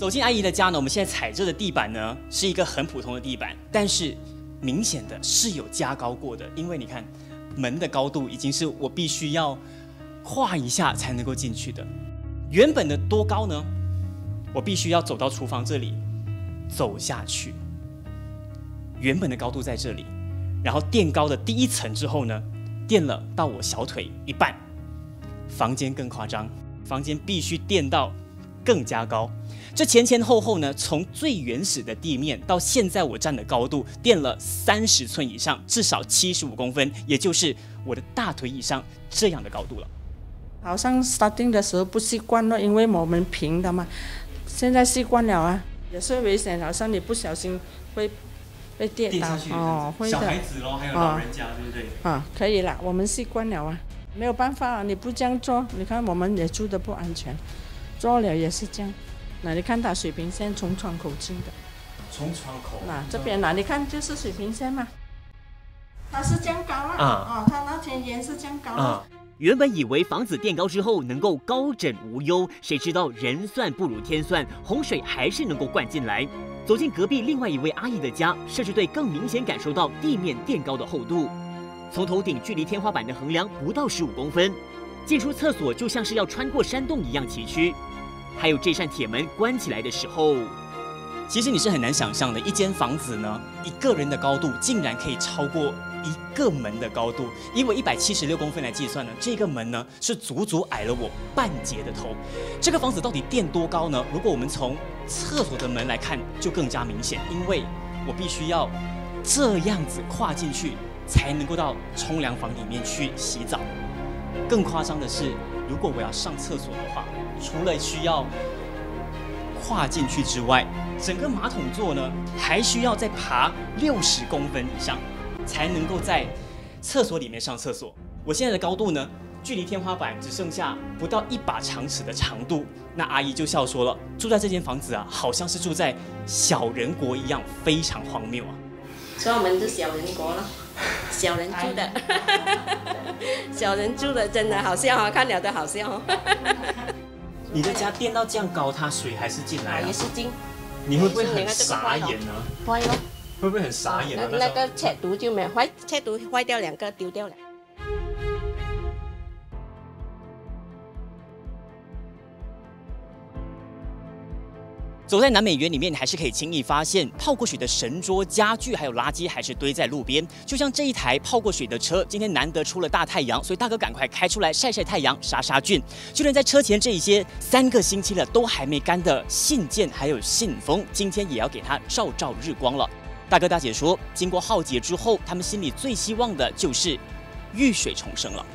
走进阿姨的家呢，我们现在踩着的地板呢是一个很普通的地板，但是明显的是有加高过的，因为你看门的高度已经是我必须要跨一下才能够进去的。原本的多高呢？我必须要走到厨房这里，走下去。原本的高度在这里，然后垫高的第一层之后呢，垫了到我小腿一半。房间更夸张，房间必须垫到更加高。这前前后后呢，从最原始的地面到现在我站的高度，垫了三十寸以上，至少七十五公分，也就是我的大腿以上这样的高度了。好像 starting 的时候不习惯了，因为我们平的嘛，现在习惯了啊，也是危险，好像你不小心会被跌倒哦，会的。小孩子咯，还有老人家，对不对？啊，可以了，我们习惯了啊，没有办法啊，你不这样做，你看我们也住的不安全，做了也是这样。那你看它水平线从窗口进的，从窗口。那这边呢？你看就是水平线嘛，它是这样高啊，哦，它那天也是这样高啊。原本以为房子垫高之后能够高枕无忧，谁知道人算不如天算，洪水还是能够灌进来。走进隔壁另外一位阿姨的家，摄制队更明显感受到地面垫高的厚度，从头顶距离天花板的横梁不到十五公分，进出厕所就像是要穿过山洞一样崎岖。还有这扇铁门关起来的时候，其实你是很难想象的，一间房子呢，一个人的高度竟然可以超过。一个门的高度，以我一百七十六公分来计算呢，这个门呢是足足矮了我半截的头。这个房子到底垫多高呢？如果我们从厕所的门来看，就更加明显，因为我必须要这样子跨进去，才能够到冲凉房里面去洗澡。更夸张的是，如果我要上厕所的话，除了需要跨进去之外，整个马桶座呢还需要再爬六十公分以上。才能够在厕所里面上厕所。我现在的高度呢，距离天花板只剩下不到一把长尺的长度。那阿姨就笑说了：“住在这间房子啊，好像是住在小人国一样，非常荒谬啊。”所以我们是小人国了，小人住的，小人住的真的好笑啊，看了都好笑。你的家垫到这样高，它水还是进来也是进。你会不会很傻眼呢？会咯。会不会很傻眼？那那个尺度就没坏，尺度坏掉两个，丢掉了。走在南美园里面，你还是可以轻易发现泡过水的神桌、家具还有垃圾，还是堆在路边。就像这一台泡过水的车，今天难得出了大太阳，所以大哥赶快开出来晒晒太阳、杀杀菌。就连在车前这一些三个星期了都还没干的信件还有信封，今天也要给它照照日光了。大哥大姐说，经过浩劫之后，他们心里最希望的就是遇水重生了。